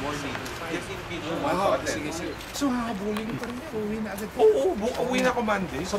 morning. Just in case you sige, sige. So, hahabulin pa rin yan. Uwi na agad. Oo, buka uwi na ko Monday. Sa